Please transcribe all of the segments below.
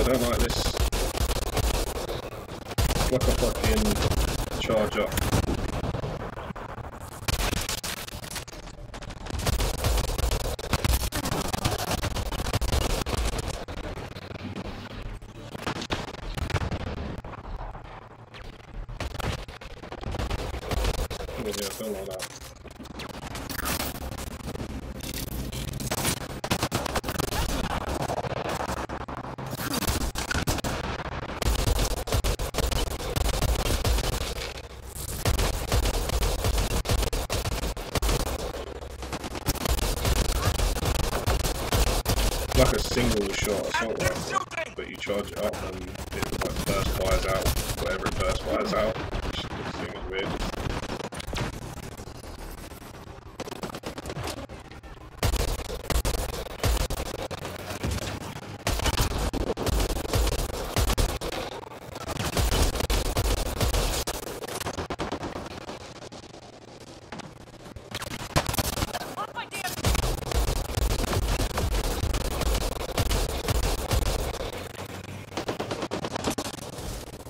I don't like this. Like a fucking charge up. Oh, yeah, I don't like that. It's like a single shot assault rifle, but you charge it up and it like burst fires out whatever it burst fires out, which this thing is weird.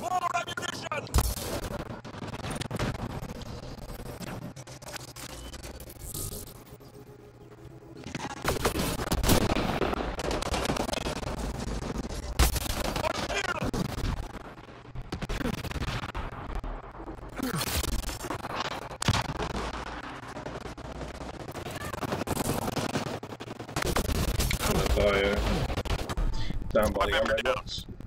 More ammunition! And a bio down by the Remember ammo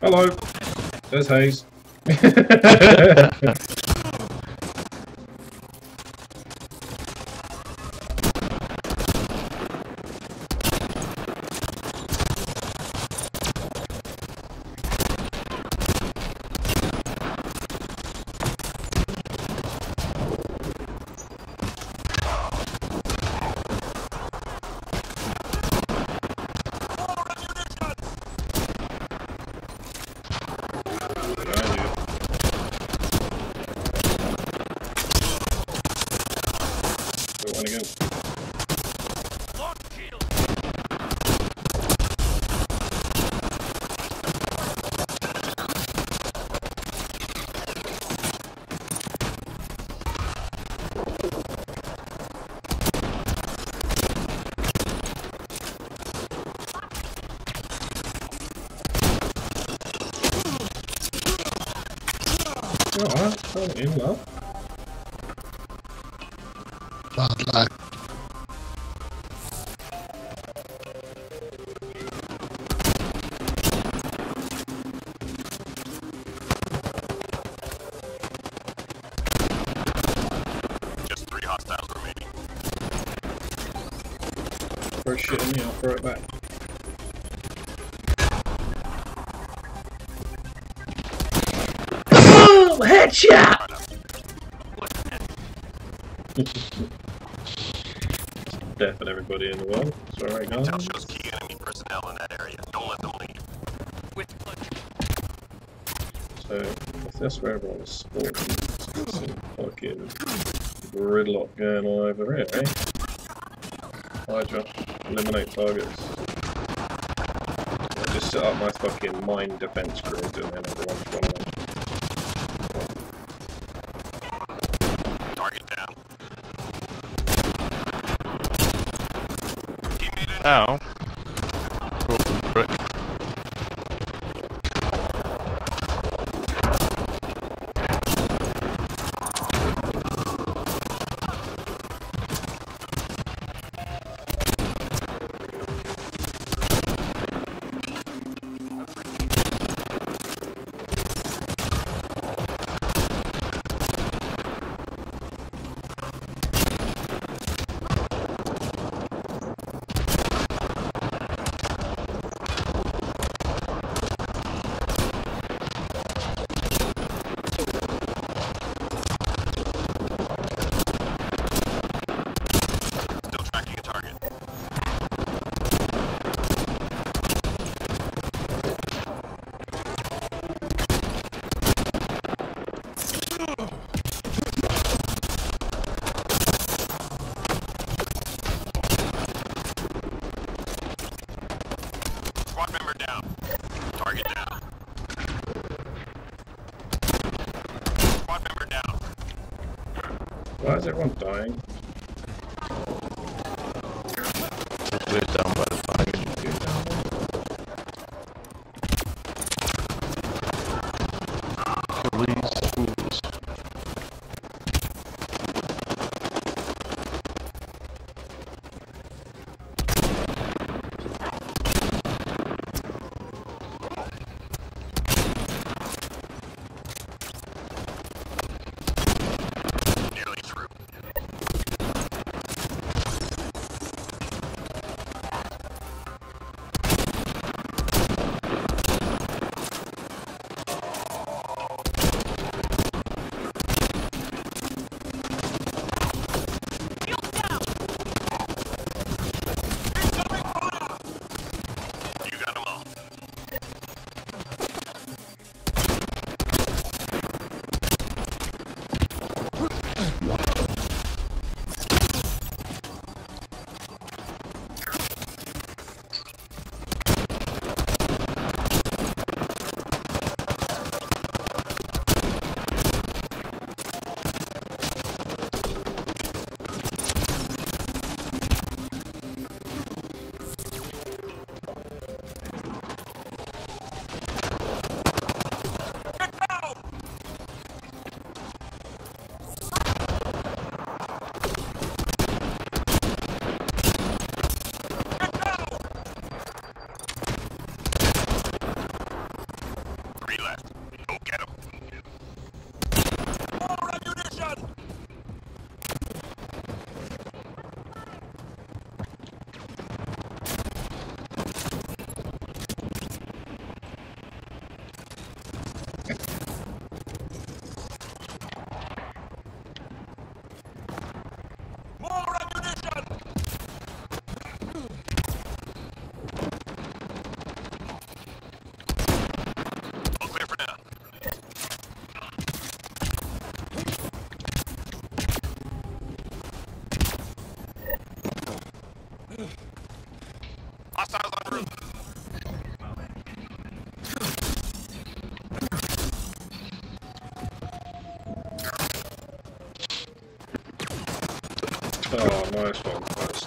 Hello! There's Hayes. More ammunition! Behind you. Got one again. Launch shield. You Alright, well. Bad luck. Just three hostiles remaining. Throw shit at me, I'll throw it back. Headshot! Death and everybody in the world. It's alright, guys. Intel shows key enemy personnel in that area. Don't let them leave. So, if that's where everyone's spawning, some fucking gridlock going on over here, eh? Hydra, eliminate targets. I just set up my fucking mine defense grid and then everyone's running. Target down. Teammate everyone dying? We're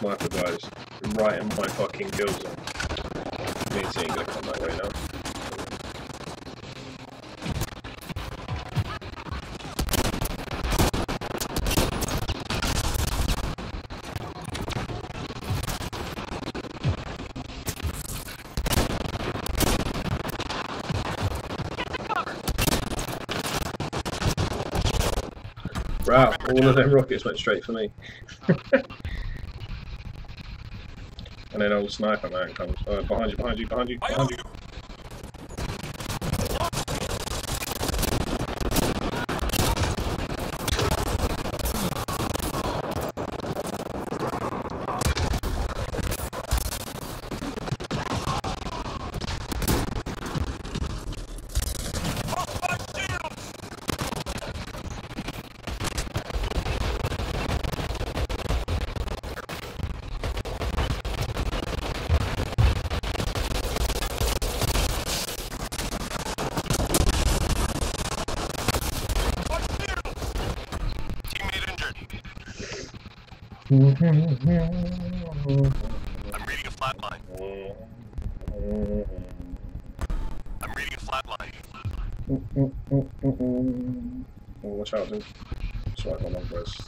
sniper guys. Right in my fucking kill zone. Means he ain't gonna come that way now. Wow, all of them rockets went straight for me. and then old sniper man comes. Behind you, behind you, behind you, behind you. I'm reading a flatline. I'm reading a flatline. Oh, watch out, dude. Sorry, I got long burst.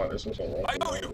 I this. It's not right. I know you.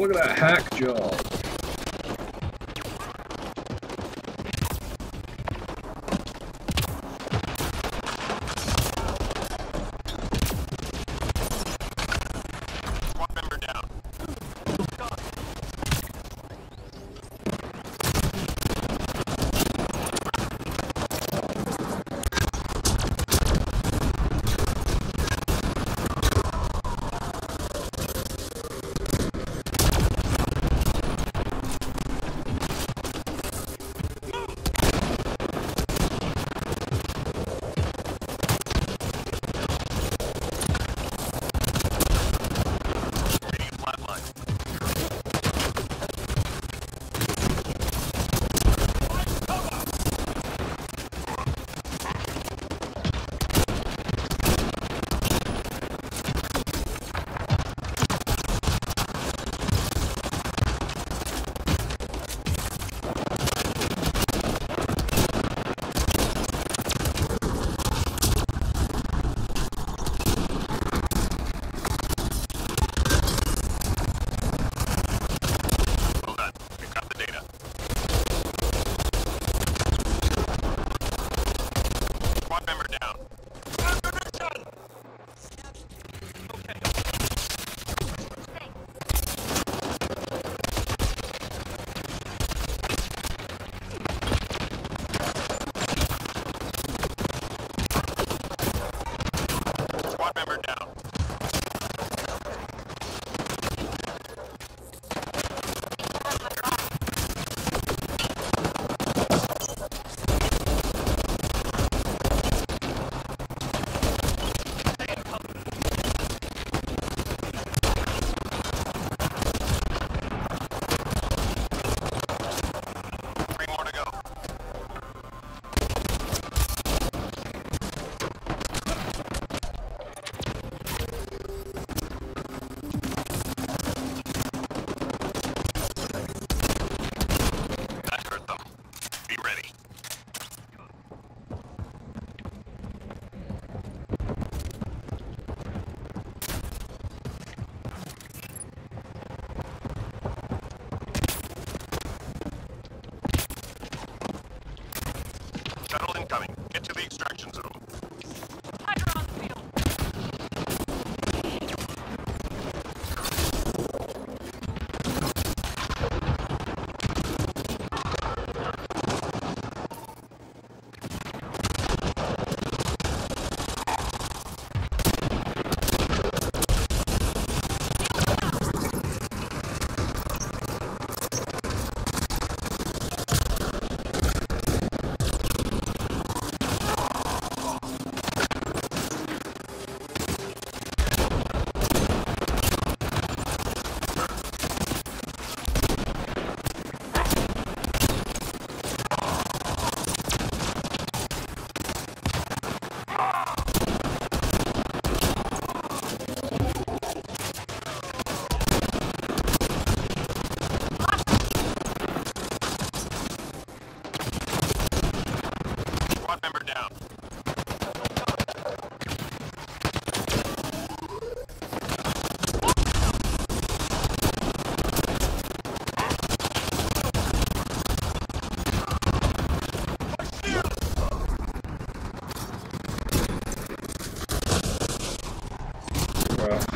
Look at that hack job.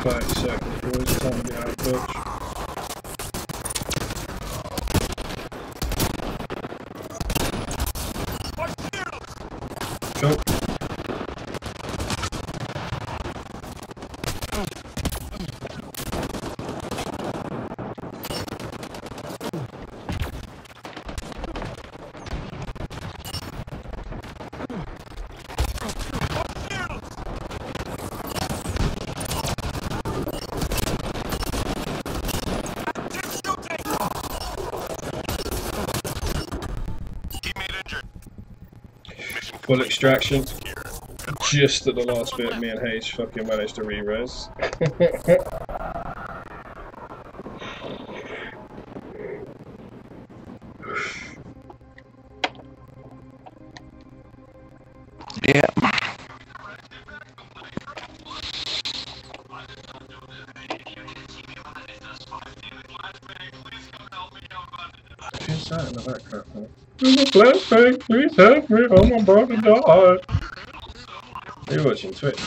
30 seconds, boys. Time to get out touch. Full extraction. Just at the last bit, me and Hayes fucking managed to re-res. A flashbang, please help me, oh my brother died. Are you watching Twitch?